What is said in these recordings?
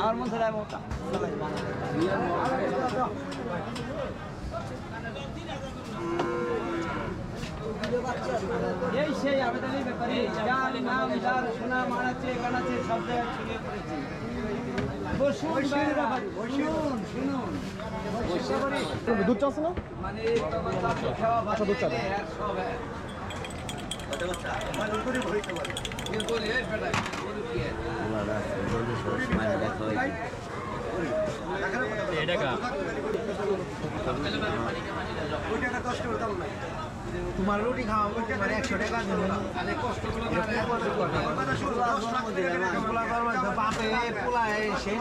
আমার মন মোটা এই সেই আবেদনের ব্যাপারে সব জায়গায় ছড়িয়ে পড়েছে। দুধ চা আছে না? মানে তোমার চাকরি খাওয়া ভাত দুধ চা দাও। আর সব হ্যাঁ। এটা কা তোমার রুটি খাওয়া মানে একশো টাকা বাপে পোলায় সেই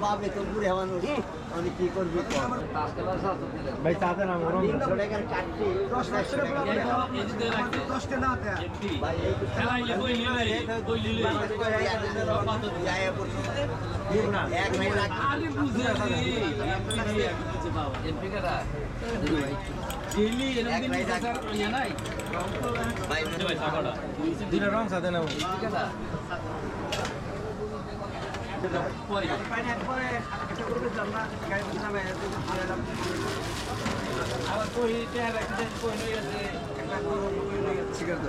বাবে তো বুড়ে মানুষ আমি কি করবি ভাই তাতে না গরম এদিকে রাখতে দশটা না। দেয় এমপি খেলাইলে কইলে নাই দুটা রং সাথে না আবার কই গেছে একটা তো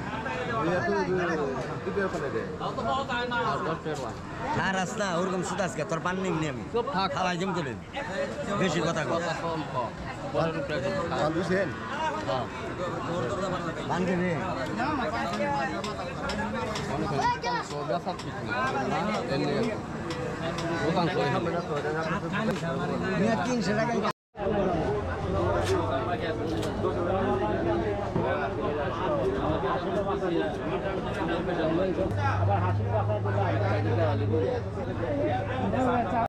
ধরে হ্যাঁ রাস্তা ওরকম সুদ আজকে তোর পান নেই আমি। খালাই জম চলেন বেশি কথা কথা বুঝছেন বান্ধে রে তিনশো টাকা